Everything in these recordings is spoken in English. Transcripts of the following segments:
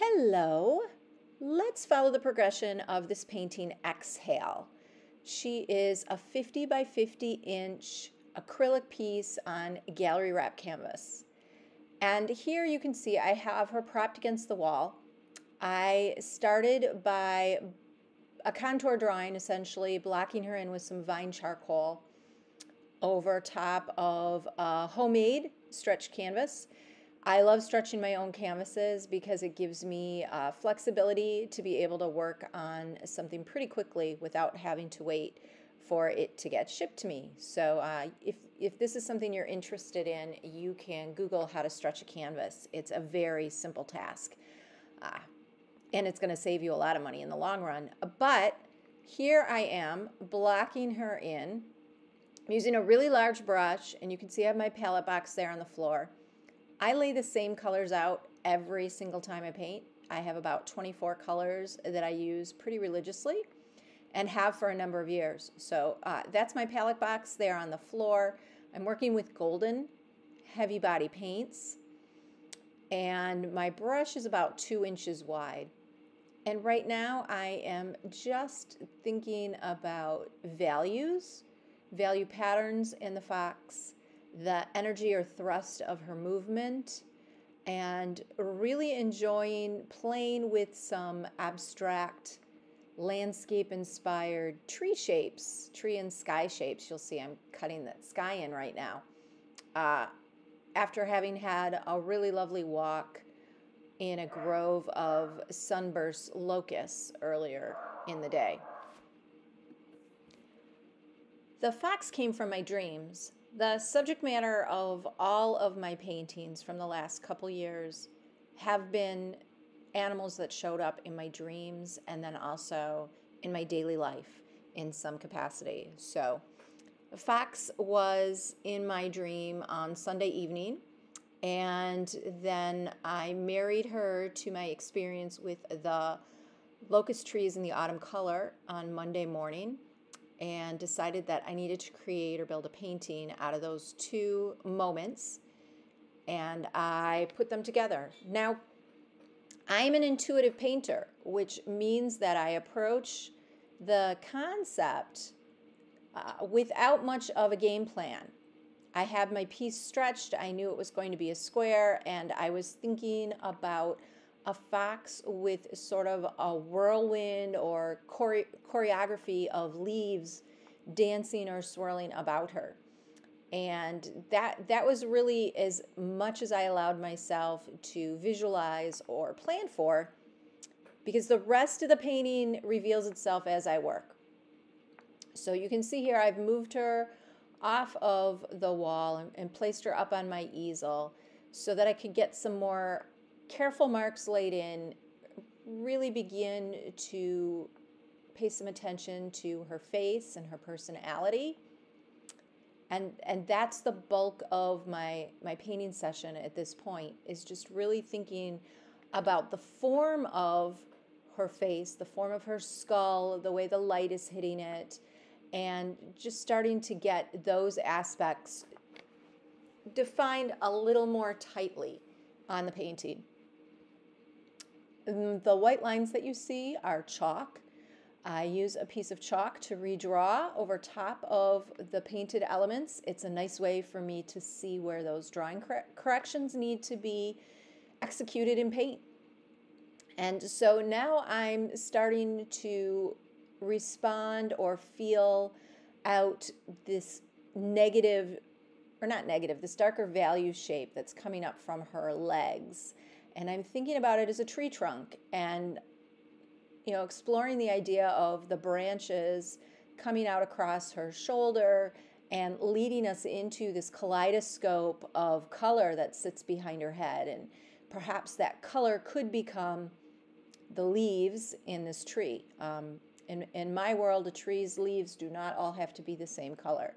Hello. Let's follow the progression of this painting, Exhale. She is a 50 by 50 inch acrylic piece on gallery wrap canvas. And here you can see I have her propped against the wall. I started by a contour drawing, essentially blocking her in with some vine charcoal over top of a homemade stretch canvas. I love stretching my own canvases because it gives me uh, flexibility to be able to work on something pretty quickly without having to wait for it to get shipped to me. So uh, if, if this is something you're interested in, you can Google how to stretch a canvas. It's a very simple task. Uh, and it's going to save you a lot of money in the long run. But here I am blocking her in. I'm using a really large brush, and you can see I have my palette box there on the floor. I lay the same colors out every single time I paint. I have about 24 colors that I use pretty religiously and have for a number of years. So uh, that's my palette box there on the floor. I'm working with golden heavy body paints and my brush is about two inches wide. And right now I am just thinking about values, value patterns in the fox, the energy or thrust of her movement and really enjoying playing with some abstract landscape inspired tree shapes, tree and sky shapes. You'll see I'm cutting the sky in right now. Uh, after having had a really lovely walk in a grove of sunburst locusts earlier in the day. The fox came from my dreams. The subject matter of all of my paintings from the last couple years have been animals that showed up in my dreams and then also in my daily life in some capacity. So, Fox was in my dream on Sunday evening, and then I married her to my experience with the locust trees in the autumn color on Monday morning and decided that I needed to create or build a painting out of those two moments. And I put them together. Now, I'm an intuitive painter, which means that I approach the concept uh, without much of a game plan. I had my piece stretched, I knew it was going to be a square, and I was thinking about a fox with sort of a whirlwind or chore- choreography of leaves dancing or swirling about her. And that that was really as much as I allowed myself to visualize or plan for because the rest of the painting reveals itself as I work. So you can see here I've moved her off of the wall and, and placed her up on my easel so that I could get some more careful marks laid in really begin to pay some attention to her face and her personality. And and that's the bulk of my my painting session at this point is just really thinking about the form of her face the form of her skull the way the light is hitting it and just starting to get those aspects defined a little more tightly on the painting Mm, the white lines that you see are chalk. I use a piece of chalk to redraw over top of the painted elements. It's a nice way for me to see where those drawing cor- corrections need to be executed in paint. And so now I'm starting to respond or feel out this negative, or not negative, this darker value shape that's coming up from her legs and I'm thinking about it as a tree trunk and you know exploring the idea of the branches coming out across her shoulder and leading us into this kaleidoscope of color that sits behind her head. And perhaps that color could become the leaves in this tree. Um, in, in my world a tree's leaves do not all have to be the same color.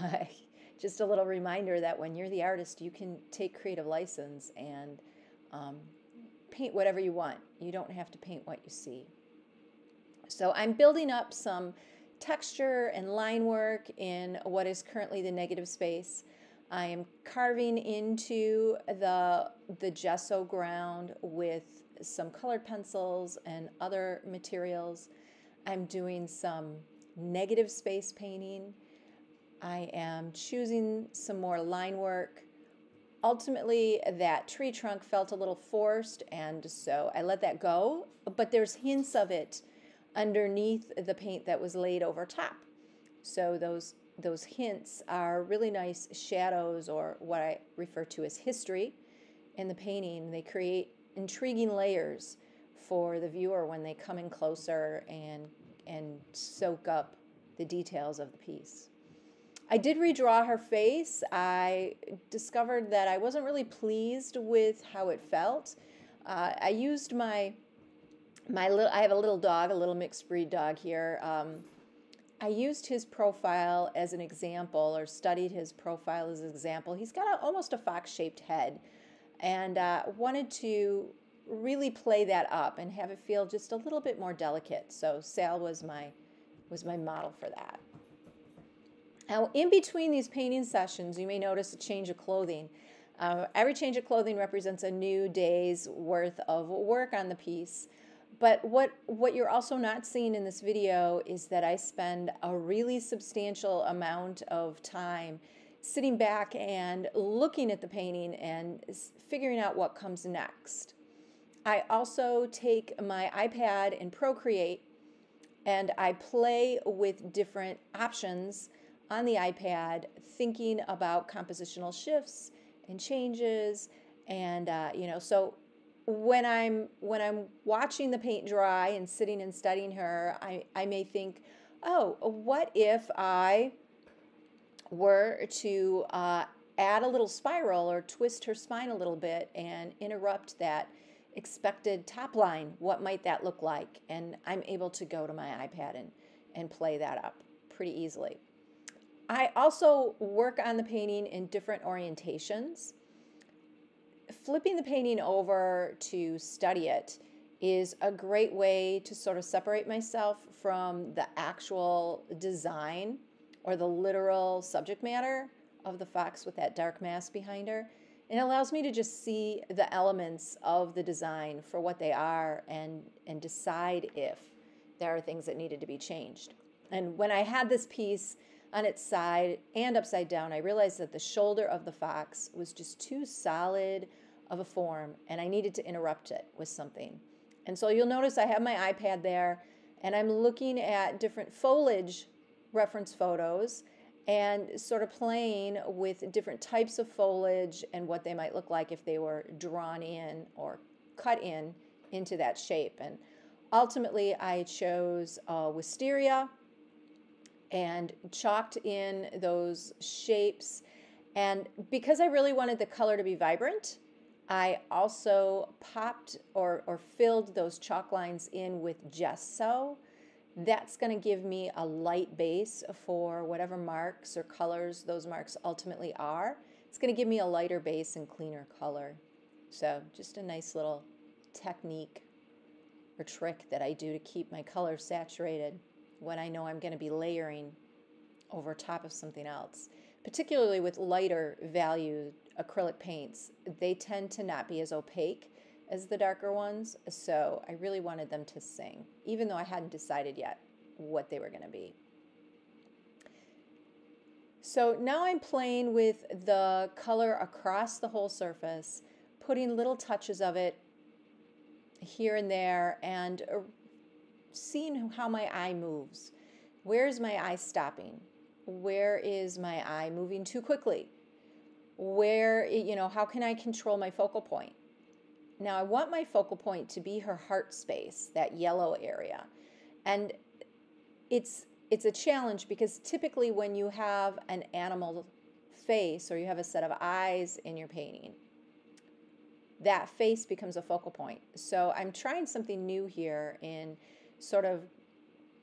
Just a little reminder that when you're the artist you can take creative license and um, paint whatever you want. You don't have to paint what you see. So I'm building up some texture and line work in what is currently the negative space. I am carving into the, the gesso ground with some colored pencils and other materials. I'm doing some negative space painting. I am choosing some more line work. Ultimately, that tree trunk felt a little forced, and so I let that go. But there's hints of it underneath the paint that was laid over top. So those those hints are really nice shadows or what I refer to as history in the painting. They create intriguing layers for the viewer when they come in closer and and soak up the details of the piece. I did redraw her face. I discovered that I wasn't really pleased with how it felt. Uh, I used my my little. I have a little dog, a little mixed breed dog here. Um, I used his profile as an example, or studied his profile as an example. He's got a, almost a fox-shaped head, and uh, wanted to really play that up and have it feel just a little bit more delicate. So Sal was my was my model for that. Now, in between these painting sessions, you may notice a change of clothing. Uh, every change of clothing represents a new day's worth of work on the piece. But what, what you're also not seeing in this video is that I spend a really substantial amount of time sitting back and looking at the painting and figuring out what comes next. I also take my iPad and Procreate and I play with different options on the iPad, thinking about compositional shifts and changes. And, uh, you know, so when I'm when I'm watching the paint dry and sitting and studying her, I, I may think, oh, what if I were to uh, add a little spiral or twist her spine a little bit and interrupt that expected top line? What might that look like? And I'm able to go to my iPad and, and play that up pretty easily. I also work on the painting in different orientations. Flipping the painting over to study it is a great way to sort of separate myself from the actual design or the literal subject matter of the fox with that dark mask behind her. And it allows me to just see the elements of the design for what they are and, and decide if there are things that needed to be changed. And when I had this piece, on its side and upside down, I realized that the shoulder of the fox was just too solid of a form and I needed to interrupt it with something. And so you'll notice I have my iPad there and I'm looking at different foliage reference photos and sort of playing with different types of foliage and what they might look like if they were drawn in or cut in into that shape. And ultimately, I chose uh, wisteria and chalked in those shapes. And because I really wanted the color to be vibrant, I also popped or, or filled those chalk lines in with gesso. That's going to give me a light base for whatever marks or colors those marks ultimately are. It's going to give me a lighter base and cleaner color. So just a nice little technique or trick that I do to keep my color saturated when I know I'm going to be layering over top of something else. Particularly with lighter value acrylic paints, they tend to not be as opaque as the darker ones, so I really wanted them to sing, even though I hadn't decided yet what they were going to be. So now I'm playing with the color across the whole surface, putting little touches of it here and there, and seeing how my eye moves. Where is my eye stopping? Where is my eye moving too quickly? Where, you know, how can I control my focal point? Now, I want my focal point to be her heart space, that yellow area. And it's it's a challenge because typically when you have an animal face or you have a set of eyes in your painting, that face becomes a focal point. So I'm trying something new here in sort of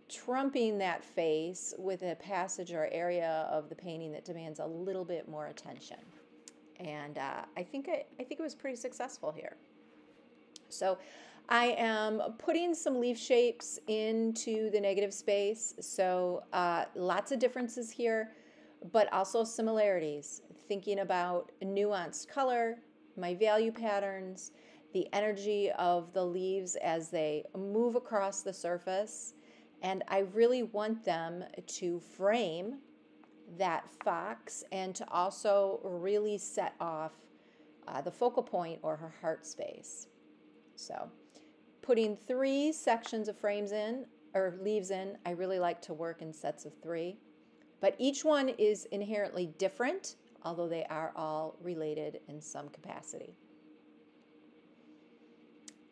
trumping that face with a passage or area of the painting that demands a little bit more attention. And uh, I think I, I think it was pretty successful here. So I am putting some leaf shapes into the negative space. So uh, lots of differences here, but also similarities. thinking about nuanced color, my value patterns, the energy of the leaves as they move across the surface. And I really want them to frame that fox and to also really set off uh, the focal point or her heart space. So, putting three sections of frames in or leaves in, I really like to work in sets of three. But each one is inherently different, although they are all related in some capacity.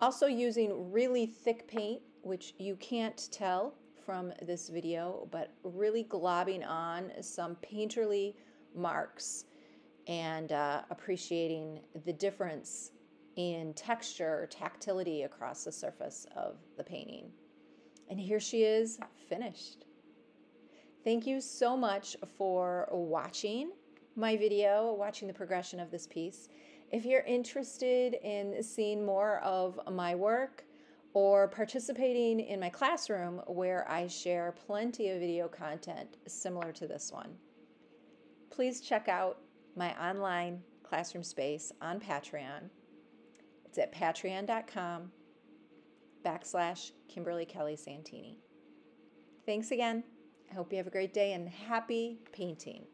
Also using really thick paint, which you can't tell from this video, but really globbing on some painterly marks and uh, appreciating the difference in texture, tactility across the surface of the painting. And here she is finished. Thank you so much for watching my video, watching the progression of this piece. If you're interested in seeing more of my work or participating in my classroom where I share plenty of video content similar to this one, please check out my online classroom space on Patreon. It's at patreon.com backslash Kimberly Kelly Santini. Thanks again. I hope you have a great day and happy painting.